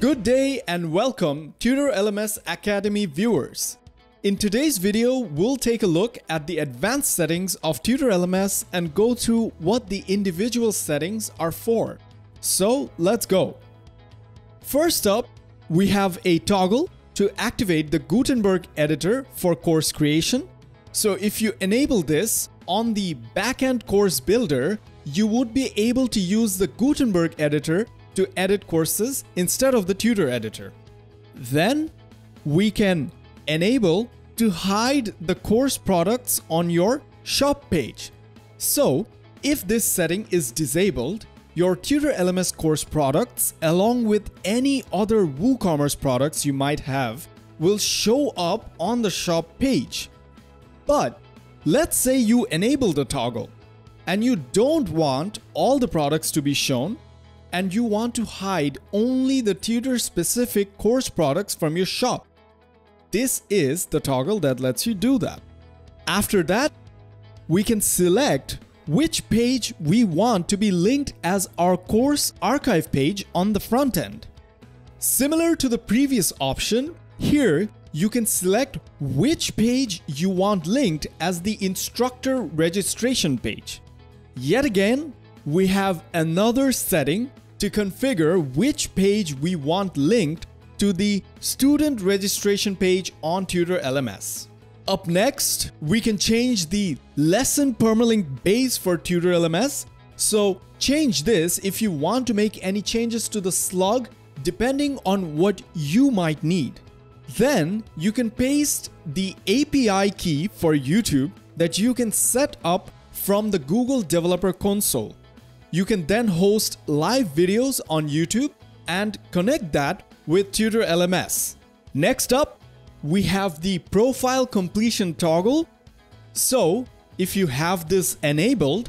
Good day and welcome Tutor LMS Academy viewers. In today's video, we'll take a look at the advanced settings of Tutor LMS and go through what the individual settings are for. So let's go. First up, we have a toggle to activate the Gutenberg editor for course creation. So if you enable this on the backend course builder, you would be able to use the Gutenberg editor to edit courses instead of the tutor editor. Then we can enable to hide the course products on your shop page. So if this setting is disabled, your Tutor LMS course products, along with any other WooCommerce products you might have, will show up on the shop page. But let's say you enable the toggle and you don't want all the products to be shown and you want to hide only the tutor specific course products from your shop. This is the toggle that lets you do that. After that, we can select which page we want to be linked as our course archive page on the front end. Similar to the previous option, here you can select which page you want linked as the instructor registration page. Yet again, we have another setting to configure which page we want linked to the student registration page on Tutor LMS. Up next, we can change the lesson permalink base for Tutor LMS. So change this if you want to make any changes to the slug depending on what you might need. Then you can paste the API key for YouTube that you can set up from the Google Developer Console. You can then host live videos on YouTube and connect that with Tutor LMS. Next up, we have the profile completion toggle. So if you have this enabled,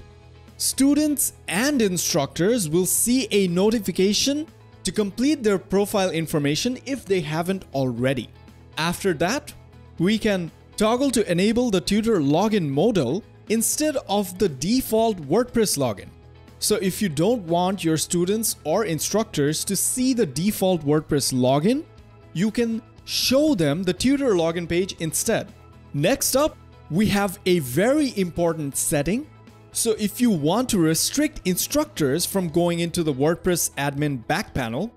students and instructors will see a notification to complete their profile information if they haven't already. After that, we can toggle to enable the tutor login modal instead of the default WordPress login. So if you don't want your students or instructors to see the default WordPress login, you can show them the tutor login page instead. Next up, we have a very important setting. So if you want to restrict instructors from going into the WordPress admin back panel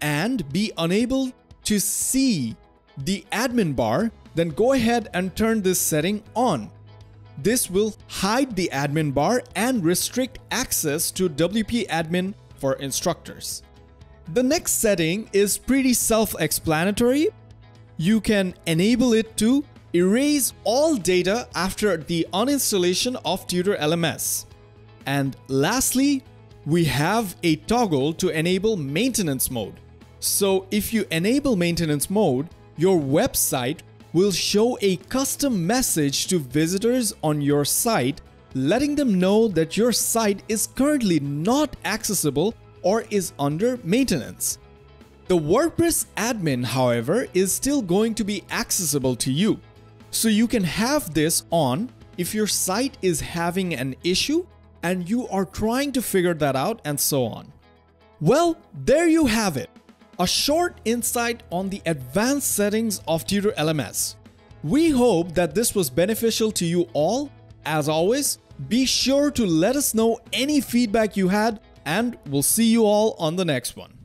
and be unable to see the admin bar, then go ahead and turn this setting on. This will hide the admin bar and restrict access to WP admin for instructors. The next setting is pretty self-explanatory. You can enable it to erase all data after the uninstallation of Tutor LMS. And lastly, we have a toggle to enable maintenance mode. So if you enable maintenance mode, your website will show a custom message to visitors on your site letting them know that your site is currently not accessible or is under maintenance. The WordPress admin, however, is still going to be accessible to you. So you can have this on if your site is having an issue and you are trying to figure that out and so on. Well, there you have it a short insight on the advanced settings of Tutor LMS. We hope that this was beneficial to you all. As always, be sure to let us know any feedback you had and we'll see you all on the next one.